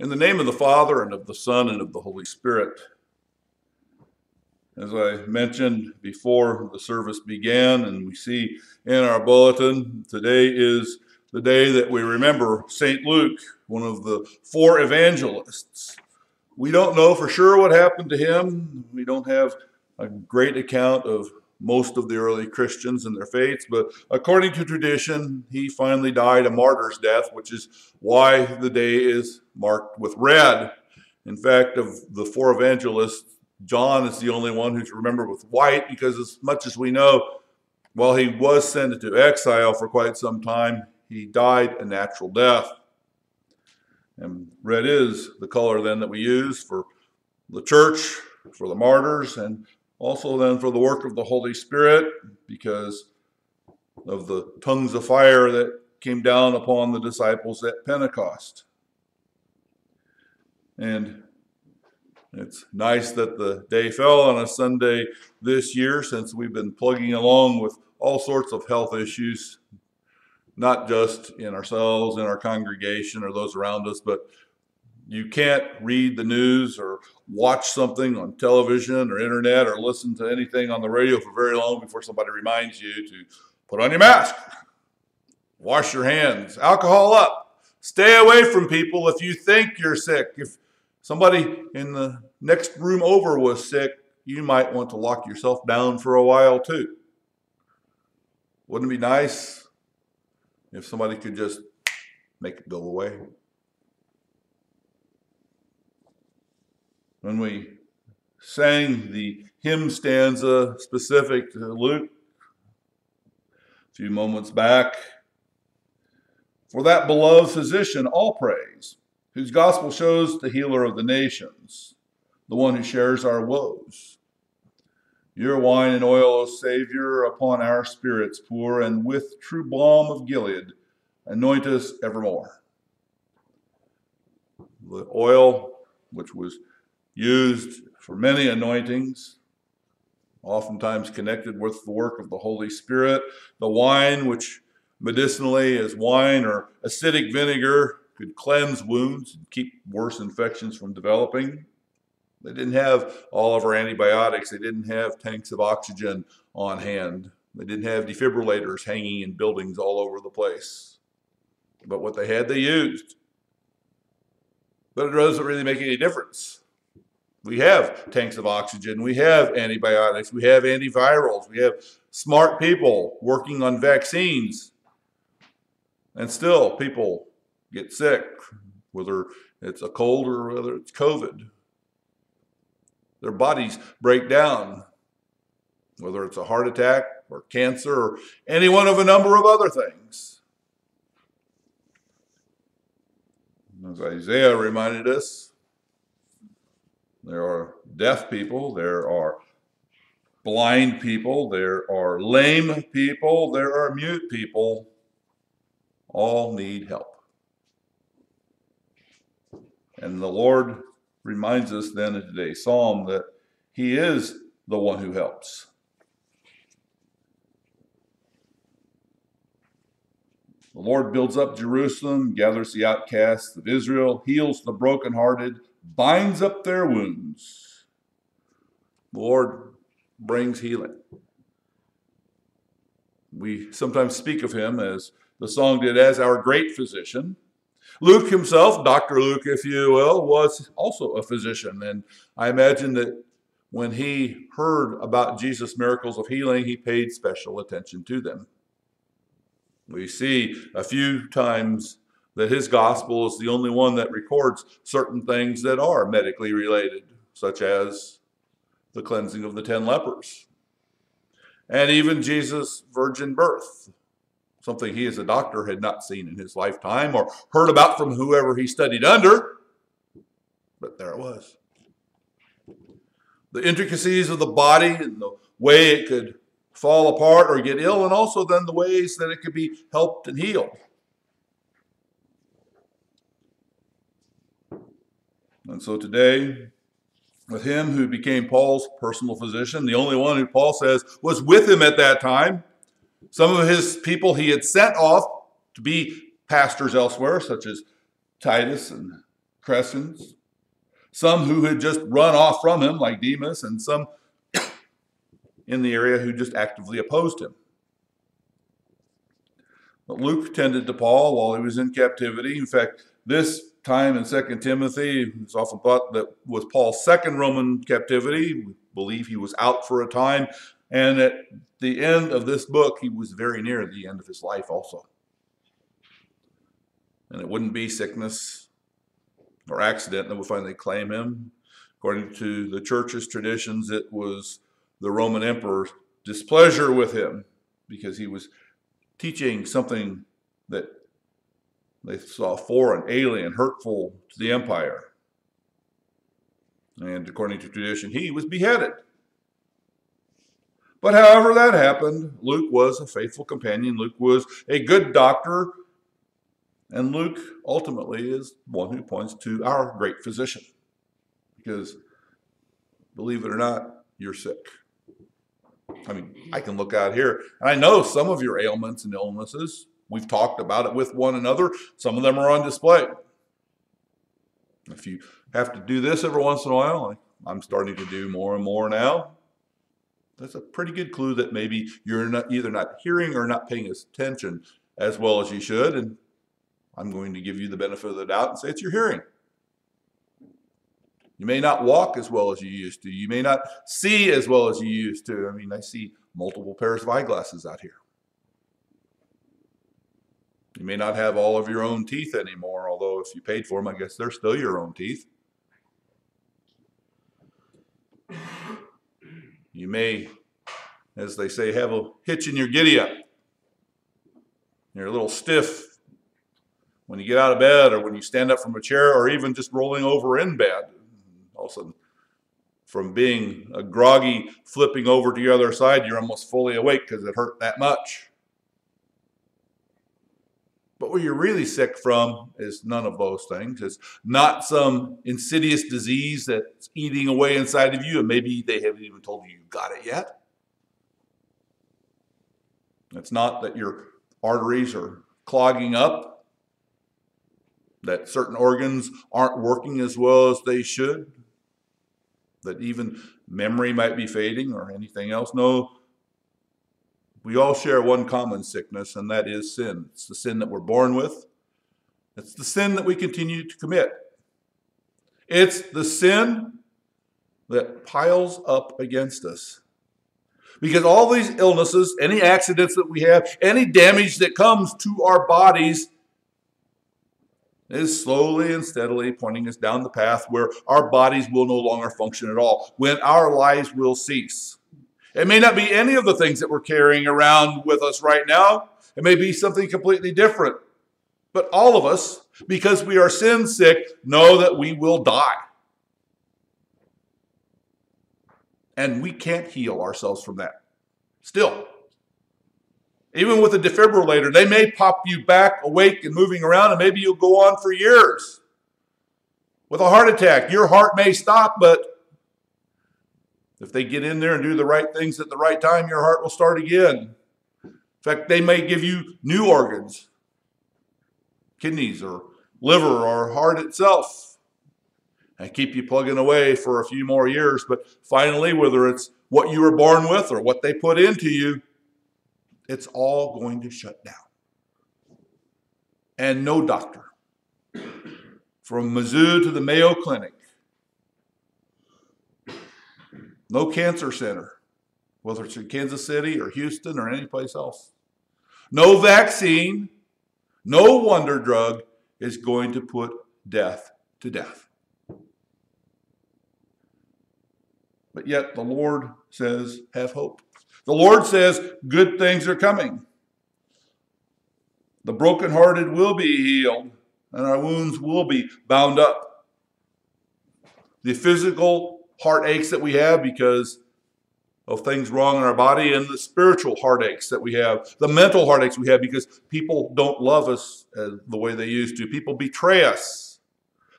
In the name of the Father, and of the Son, and of the Holy Spirit. As I mentioned before the service began, and we see in our bulletin, today is the day that we remember St. Luke, one of the four evangelists. We don't know for sure what happened to him. We don't have a great account of most of the early Christians and their faiths, but according to tradition, he finally died a martyr's death, which is why the day is marked with red. In fact, of the four evangelists, John is the only one who's remembered with white because, as much as we know, while he was sent into exile for quite some time, he died a natural death. And red is the color then that we use for the church, for the martyrs, and also, then, for the work of the Holy Spirit, because of the tongues of fire that came down upon the disciples at Pentecost. And it's nice that the day fell on a Sunday this year since we've been plugging along with all sorts of health issues, not just in ourselves, in our congregation, or those around us, but you can't read the news or watch something on television or internet or listen to anything on the radio for very long before somebody reminds you to put on your mask, wash your hands, alcohol up, stay away from people if you think you're sick. If somebody in the next room over was sick, you might want to lock yourself down for a while too. Wouldn't it be nice if somebody could just make it go away? When we sang the hymn stanza specific to Luke a few moments back. For that beloved physician, all praise, whose gospel shows the healer of the nations, the one who shares our woes. Your wine and oil, O Savior, upon our spirits pour, and with true balm of Gilead, anoint us evermore. The oil, which was used for many anointings, oftentimes connected with the work of the Holy Spirit. The wine, which medicinally is wine or acidic vinegar, could cleanse wounds and keep worse infections from developing. They didn't have all of our antibiotics. They didn't have tanks of oxygen on hand. They didn't have defibrillators hanging in buildings all over the place. But what they had, they used. But it doesn't really make any difference we have tanks of oxygen, we have antibiotics, we have antivirals, we have smart people working on vaccines. And still, people get sick, whether it's a cold or whether it's COVID. Their bodies break down, whether it's a heart attack or cancer or any one of a number of other things. As Isaiah reminded us, there are deaf people, there are blind people, there are lame people, there are mute people. All need help. And the Lord reminds us then in today's psalm that He is the one who helps. The Lord builds up Jerusalem, gathers the outcasts of Israel, heals the brokenhearted, binds up their wounds. The Lord brings healing. We sometimes speak of him as the song did as our great physician. Luke himself, Dr. Luke, if you will, was also a physician. And I imagine that when he heard about Jesus' miracles of healing, he paid special attention to them. We see a few times that his gospel is the only one that records certain things that are medically related, such as the cleansing of the ten lepers. And even Jesus' virgin birth, something he as a doctor had not seen in his lifetime or heard about from whoever he studied under. But there it was. The intricacies of the body and the way it could fall apart or get ill, and also then the ways that it could be helped and healed. And so today, with him who became Paul's personal physician, the only one who Paul says was with him at that time, some of his people he had sent off to be pastors elsewhere, such as Titus and Crescens, some who had just run off from him, like Demas, and some in the area who just actively opposed him. But Luke tended to Paul while he was in captivity. In fact, this time in Second Timothy, it's often thought that was Paul's second Roman captivity. We believe he was out for a time. And at the end of this book, he was very near the end of his life also. And it wouldn't be sickness or accident that would finally claim him. According to the church's traditions, it was the Roman emperor's displeasure with him because he was teaching something that they saw foreign, alien, hurtful to the empire. And according to tradition, he was beheaded. But however that happened, Luke was a faithful companion. Luke was a good doctor. And Luke ultimately is one who points to our great physician. Because believe it or not, you're sick. I mean, I can look out here and I know some of your ailments and illnesses. We've talked about it with one another. Some of them are on display. If you have to do this every once in a while, I'm starting to do more and more now, that's a pretty good clue that maybe you're not either not hearing or not paying attention as well as you should. And I'm going to give you the benefit of the doubt and say it's your hearing. You may not walk as well as you used to. You may not see as well as you used to. I mean, I see multiple pairs of eyeglasses out here. You may not have all of your own teeth anymore, although if you paid for them, I guess they're still your own teeth. You may, as they say, have a hitch in your giddy up. You're a little stiff when you get out of bed or when you stand up from a chair or even just rolling over in bed. All of a sudden, from being a groggy flipping over to the other side, you're almost fully awake because it hurt that much. But what you're really sick from is none of those things. It's not some insidious disease that's eating away inside of you, and maybe they haven't even told you you got it yet. It's not that your arteries are clogging up, that certain organs aren't working as well as they should, that even memory might be fading or anything else. No, we all share one common sickness, and that is sin. It's the sin that we're born with, it's the sin that we continue to commit. It's the sin that piles up against us. Because all these illnesses, any accidents that we have, any damage that comes to our bodies is slowly and steadily pointing us down the path where our bodies will no longer function at all, when our lives will cease. It may not be any of the things that we're carrying around with us right now. It may be something completely different. But all of us, because we are sin sick, know that we will die. And we can't heal ourselves from that. Still. Even with a defibrillator, they may pop you back awake and moving around, and maybe you'll go on for years. With a heart attack, your heart may stop, but if they get in there and do the right things at the right time, your heart will start again. In fact, they may give you new organs, kidneys or liver or heart itself, and keep you plugging away for a few more years. But finally, whether it's what you were born with or what they put into you, it's all going to shut down. And no doctor, from Mizzou to the Mayo Clinic, no cancer center, whether it's in Kansas City or Houston or any place else. No vaccine, no wonder drug is going to put death to death. But yet the Lord says, have hope. The Lord says, good things are coming. The brokenhearted will be healed, and our wounds will be bound up. The physical heartaches that we have because of things wrong in our body and the spiritual heartaches that we have, the mental heartaches we have because people don't love us uh, the way they used to. People betray us.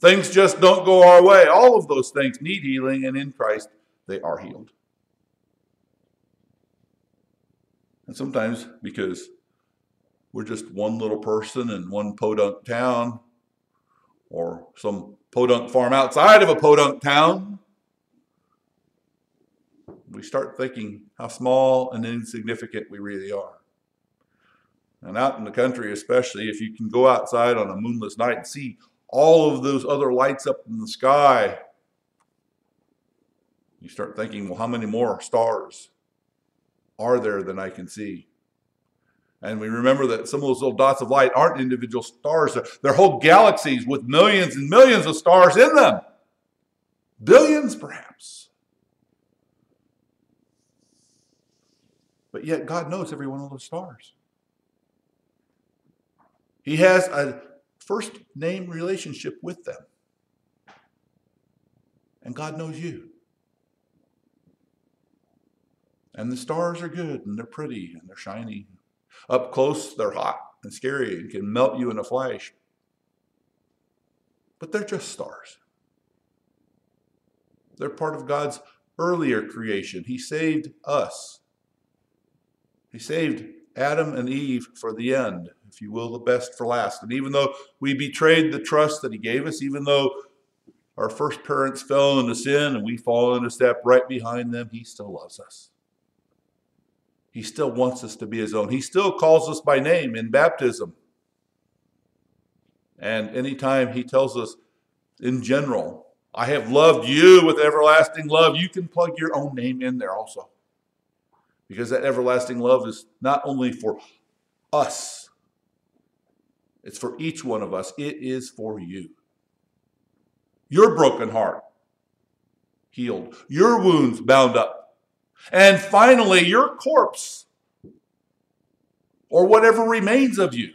Things just don't go our way. All of those things need healing, and in Christ, they are healed. And sometimes because we're just one little person in one podunk town, or some podunk farm outside of a podunk town, we start thinking how small and insignificant we really are. And out in the country, especially, if you can go outside on a moonless night and see all of those other lights up in the sky, you start thinking, well, how many more stars are there than I can see? And we remember that some of those little dots of light aren't individual stars, they're whole galaxies with millions and millions of stars in them. Billions, perhaps. But yet, God knows every one of those stars. He has a first name relationship with them. And God knows you. And the stars are good and they're pretty and they're shiny. Up close, they're hot and scary and can melt you in a flash. But they're just stars. They're part of God's earlier creation. He saved us. He saved Adam and Eve for the end, if you will, the best for last. And even though we betrayed the trust that He gave us, even though our first parents fell into sin and we fall into step right behind them, He still loves us. He still wants us to be His own. He still calls us by name in baptism. And anytime He tells us in general, I have loved you with everlasting love, you can plug your own name in there also. Because that everlasting love is not only for us, it's for each one of us. It is for you. Your broken heart healed, your wounds bound up, and finally, your corpse or whatever remains of you,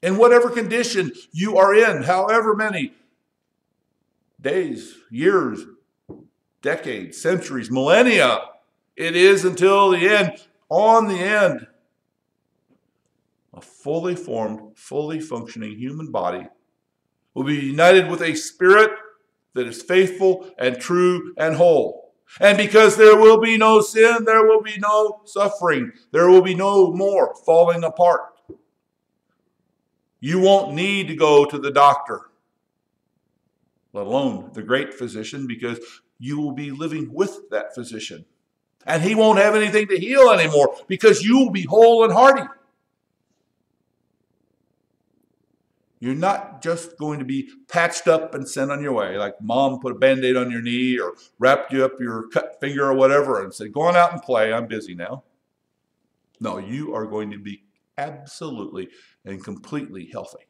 in whatever condition you are in, however many days, years, decades, centuries, millennia it is until the end. On the end, a fully formed, fully functioning human body will be united with a spirit that is faithful and true and whole. And because there will be no sin, there will be no suffering. There will be no more falling apart. You won't need to go to the doctor, let alone the great physician, because you will be living with that physician and he won't have anything to heal anymore because you will be whole and hearty. You're not just going to be patched up and sent on your way, like mom put a band aid on your knee or wrapped you up your cut finger or whatever and said, Go on out and play, I'm busy now. No, you are going to be absolutely and completely healthy.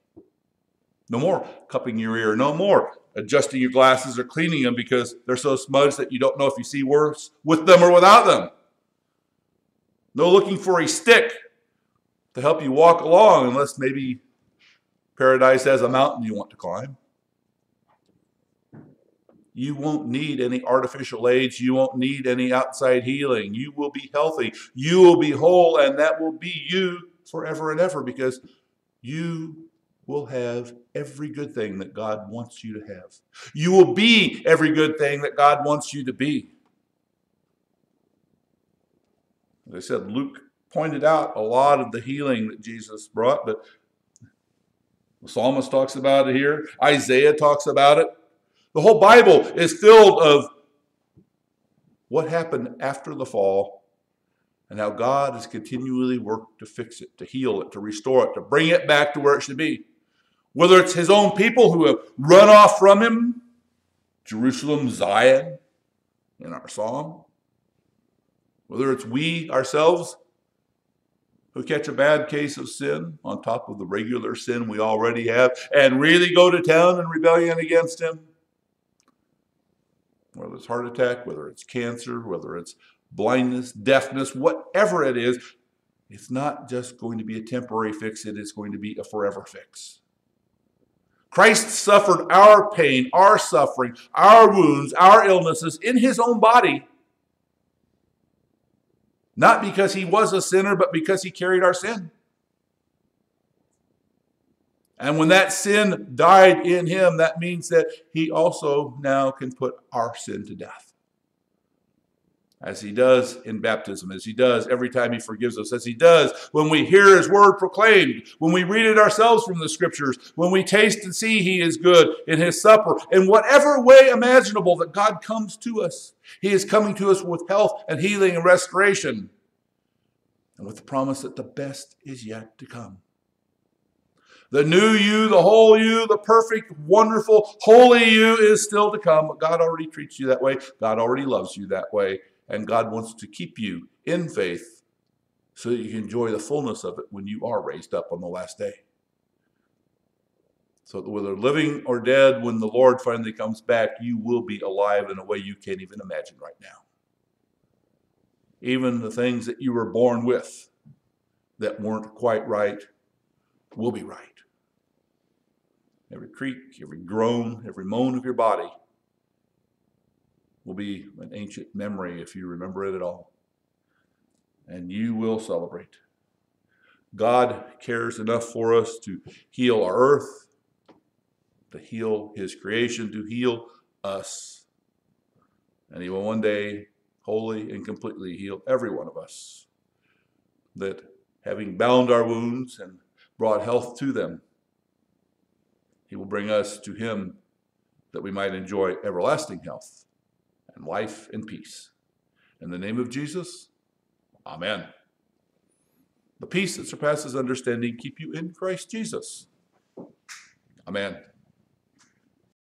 No more cupping your ear, no more adjusting your glasses or cleaning them because they're so smudged that you don't know if you see worse with them or without them. No looking for a stick to help you walk along unless maybe paradise has a mountain you want to climb. You won't need any artificial aids. You won't need any outside healing. You will be healthy. You will be whole, and that will be you forever and ever because you will have every good thing that God wants you to have. You will be every good thing that God wants you to be. As I said, Luke pointed out a lot of the healing that Jesus brought, but the psalmist talks about it here. Isaiah talks about it. The whole Bible is filled of what happened after the fall and how God has continually worked to fix it, to heal it, to restore it, to bring it back to where it should be whether it's his own people who have run off from him, Jerusalem, Zion, in our psalm, whether it's we ourselves who catch a bad case of sin on top of the regular sin we already have and really go to town in rebellion against him, whether it's heart attack, whether it's cancer, whether it's blindness, deafness, whatever it is, it's not just going to be a temporary fix, it is going to be a forever fix. Christ suffered our pain, our suffering, our wounds, our illnesses in his own body. Not because he was a sinner, but because he carried our sin. And when that sin died in him, that means that he also now can put our sin to death. As he does in baptism, as he does every time he forgives us, as he does when we hear his word proclaimed, when we read it ourselves from the scriptures, when we taste and see he is good in his supper, in whatever way imaginable that God comes to us. He is coming to us with health and healing and restoration, and with the promise that the best is yet to come. The new you, the whole you, the perfect, wonderful, holy you is still to come. God already treats you that way. God already loves you that way. And God wants to keep you in faith so that you can enjoy the fullness of it when you are raised up on the last day. So whether living or dead, when the Lord finally comes back, you will be alive in a way you can't even imagine right now. Even the things that you were born with that weren't quite right will be right. Every creak, every groan, every moan of your body will be an ancient memory if you remember it at all. And you will celebrate. God cares enough for us to heal our earth, to heal His creation, to heal us. And He will one day wholly and completely heal every one of us. That having bound our wounds and brought health to them, He will bring us to Him that we might enjoy everlasting health and life and peace. In the name of Jesus, Amen. The peace that surpasses understanding keep you in Christ Jesus. Amen.